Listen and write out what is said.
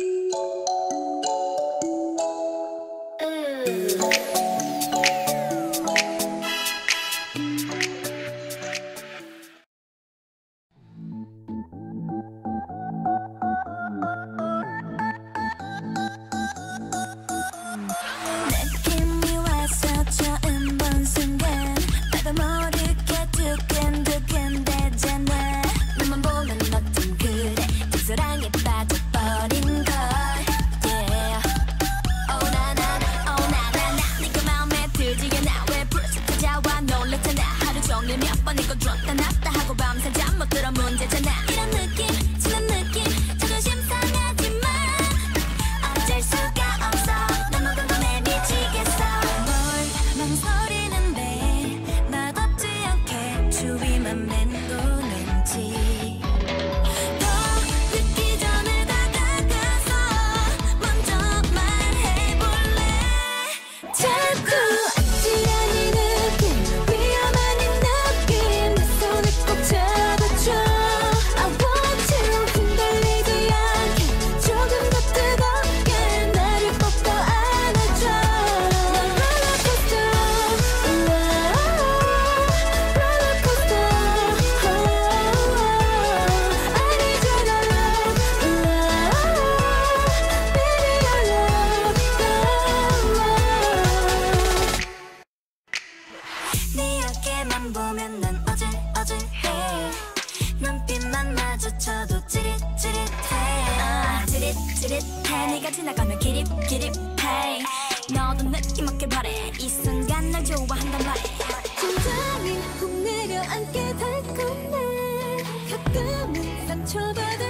느 줬다 놨다 하고 밤새 잠 못 들어 문제잖아. 이런 느낌 지난 느낌 자존심 상하지만 어쩔 수가 없어. 너무 궁금해 미치겠어. 뭘 망설이는데 맛없지 않게 주위만 맴 찌릿찌릿해. 네가 지나가면 기립 기립해. 너도 느낌 없길 바래. 이 순간 날 좋아한단 말해 심장이 훅 내려앉게 달콤해 가끔은 상처받을